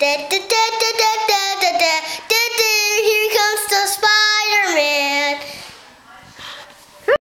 Da, da, da, da, da.